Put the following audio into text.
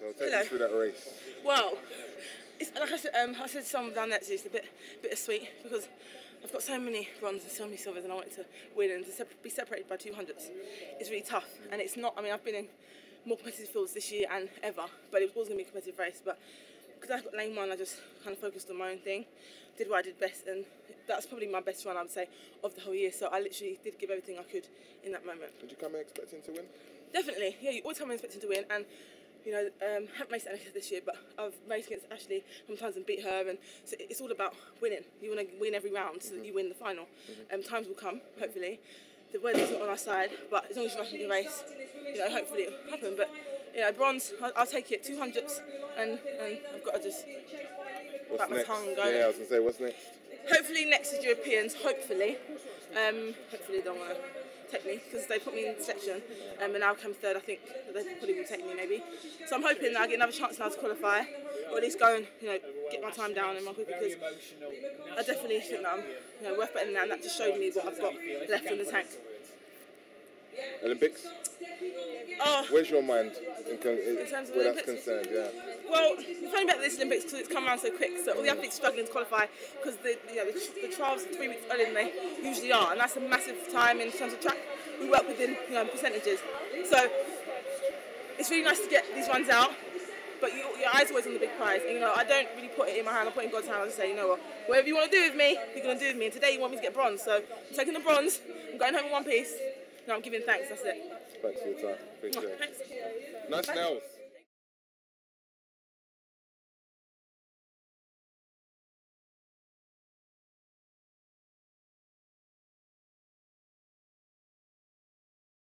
So take Hello. us through that race. Well, it's, like I said, um, I said to someone down there, it's a bit bittersweet because I've got so many bronze and so many silvers, and I wanted to win and to sep- be separated by two hundreds. It's really tough, and it's not. I mean, I've been in more competitive fields this year and ever, but it was going to be a competitive race. But because I got lane one, I just kind of focused on my own thing, did what I did best, and that's probably my best run, I would say, of the whole year. So I literally did give everything I could in that moment. Did you come in expecting to win? Definitely, yeah. You always come in expecting to win, and you know, um, haven't raced Anyika this year, but I've raced against Ashleigh sometimes and beat her, and so it's all about winning. You want to win every round so that you win the final. Um, times will come, hopefully. The weather's not on our side, but as long as you're rushing the race, you know, hopefully it'll happen. But you know, bronze, I'll, I'll take it. Two hundreds, and and I've got to just What's my tongue and go. Yeah, I was gonna say what's next. Hopefully next is Europeans. Hopefully, um, hopefully they don't want to me because they put me in section um, and now come third. I think they probably will take me maybe. So I'm hoping that I get another chance now to qualify, or at least go and you know get my time down in my quick because I definitely think that I'm you know worth better than that. And that just showed me what I've got left in the tank. Olympics. Oh, Where's your mind in, con- in, terms of where that's Olympics? concerned? Yeah. Well, the funny about this Olympics because it's come around so quick, so all the athletes struggling to qualify because the you know, the, the trials are three weeks earlier than they usually are, and that's a massive time in terms of track. We work within you know percentages, so it's really nice to get these runs out. But you, your eyes always on the big prize, and you know I don't really put it in my hand. I put it in God's hand. and say, you know what, whatever you want to do with me, you're gonna do with me. And today you want me to get bronze, so I'm taking the bronze. I'm going home in one piece. No, I'm giving thanks. That's it. Thanks for your time. Appreciate it. Thanks. Nice nails.